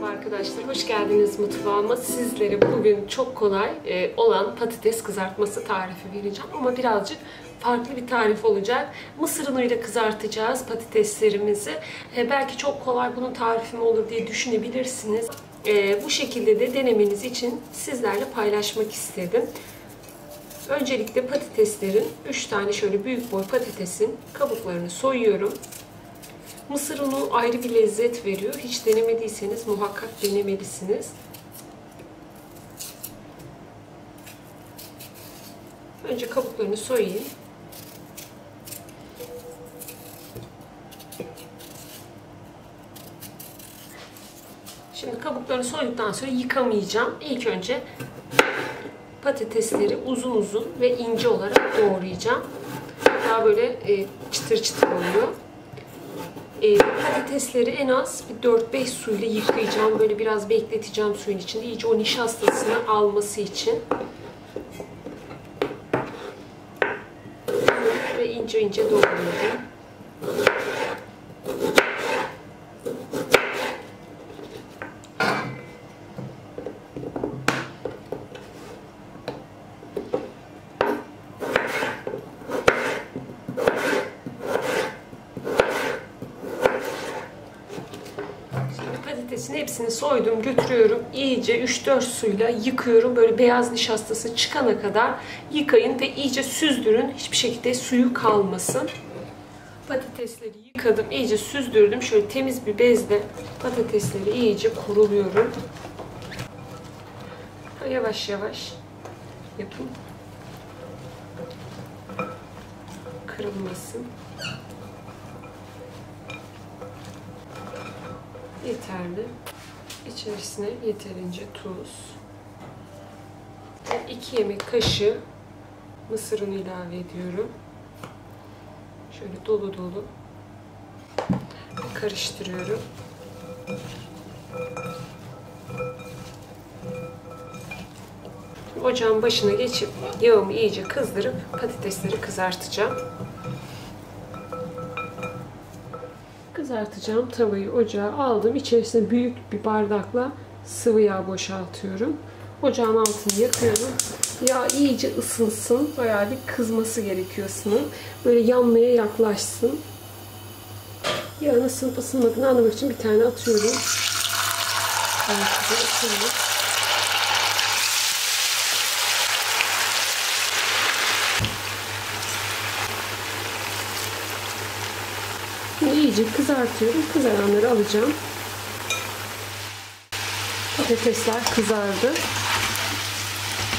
Merhaba arkadaşlar, hoş geldiniz mutfağıma. Sizlere bugün çok kolay e, olan patates kızartması tarifi vereceğim. Ama birazcık farklı bir tarif olacak. Mısır unuyla kızartacağız patateslerimizi. E, belki çok kolay bunun tarifi mi olur diye düşünebilirsiniz. E, bu şekilde de denemeniz için sizlerle paylaşmak istedim. Öncelikle patateslerin 3 tane şöyle büyük boy patatesin kabuklarını soyuyorum. Mısır unu ayrı bir lezzet veriyor. Hiç denemediyseniz muhakkak denemelisiniz. Önce kabuklarını soyayım. Şimdi kabuklarını soyduktan sonra yıkamayacağım. İlk önce patatesleri uzun uzun ve ince olarak doğrayacağım. Daha böyle e, çıtır çıtır oluyor. E, patatesleri en az bir 4-5 suyla yıkayacağım. Böyle biraz bekleteceğim suyun içinde. İyice o nişastasını alması için. Ve ince ince doğruyorum. Patatesin hepsini soydum, götürüyorum. İyice 3-4 suyla yıkıyorum. Böyle beyaz nişastası çıkana kadar yıkayın ve iyice süzdürün. Hiçbir şekilde suyu kalmasın. Patatesleri yıkadım, iyice süzdürdüm. Şöyle temiz bir bezle patatesleri iyice kuruluyorum. Yavaş yavaş yapın. Kırılmasın. Yeterli. İçerisine yeterince tuz. Ve 2 yemek kaşığı mısır unu ilave ediyorum. Şöyle dolu dolu karıştırıyorum. ocağın başına geçip yağımı iyice kızdırıp patatesleri kızartacağım. Kızartacağım tavayı ocağa aldım. İçerisine büyük bir bardakla sıvı yağ boşaltıyorum. Ocağın altını yakıyorum. Yağ iyice ısınsın. Bayağı bir kızması gerekiyor ısının. Böyle yanmaya yaklaşsın. Yağın ısınıp ısınmadığını anlamak için bir tane atıyorum. Evet, Şimdi iyice kızartıyorum. Kızaranları alacağım. Patatesler kızardı.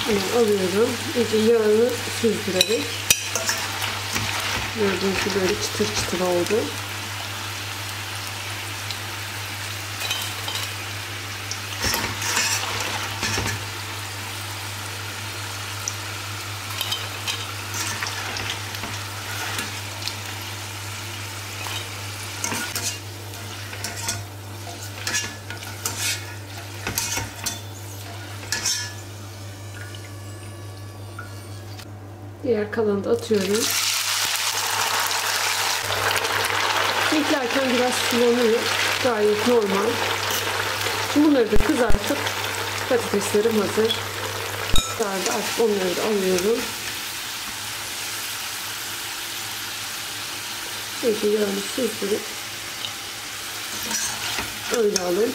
Hemen alıyorum. İyice yağını süzdürerek. Gördüğünüz gibi böyle çıtır çıtır oldu. Diğer kalanı da atıyorum. Beklerken biraz sulanıyor. Gayet normal. Bunları da kızartıp patateslerim hazır. Kızardı. Artık onları da alıyorum. İyice yağını süzdürüp öyle alın.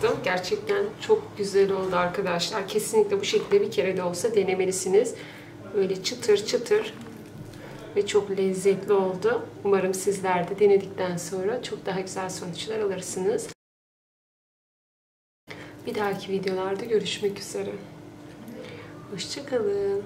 Kızarttım. Gerçekten çok güzel oldu arkadaşlar. Kesinlikle bu şekilde bir kere de olsa denemelisiniz. Böyle çıtır çıtır ve çok lezzetli oldu. Umarım sizler de denedikten sonra çok daha güzel sonuçlar alırsınız. Bir dahaki videolarda görüşmek üzere. Hoşçakalın.